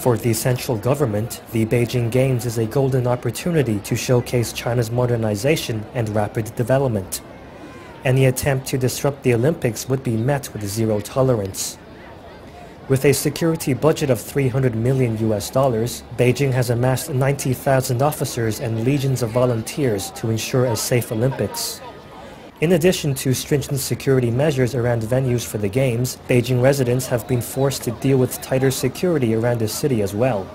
For the central government, the Beijing Games is a golden opportunity to showcase China's modernization and rapid development. Any attempt to disrupt the Olympics would be met with zero tolerance. With a security budget of 300 million US dollars, Beijing has amassed 90,000 officers and legions of volunteers to ensure a safe Olympics. In addition to stringent security measures around venues for the Games, Beijing residents have been forced to deal with tighter security around the city as well.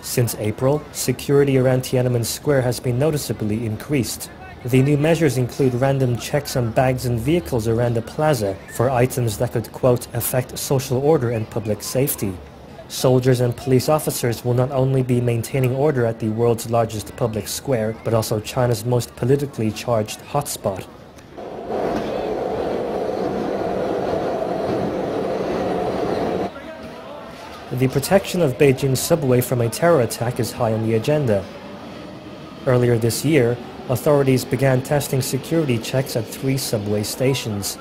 Since April, security around Tiananmen Square has been noticeably increased. The new measures include random checks on bags and vehicles around the plaza for items that could, quote, affect social order and public safety. Soldiers and police officers will not only be maintaining order at the world's largest public square, but also China's most politically charged hotspot. The protection of Beijing's subway from a terror attack is high on the agenda. Earlier this year, authorities began testing security checks at three subway stations.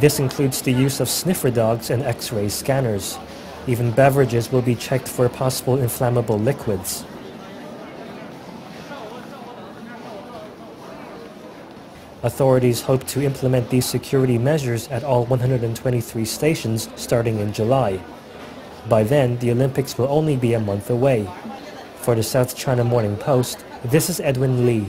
This includes the use of sniffer dogs and X-ray scanners. Even beverages will be checked for possible inflammable liquids. Authorities hope to implement these security measures at all 123 stations starting in July. By then, the Olympics will only be a month away. For the South China Morning Post, this is Edwin Lee.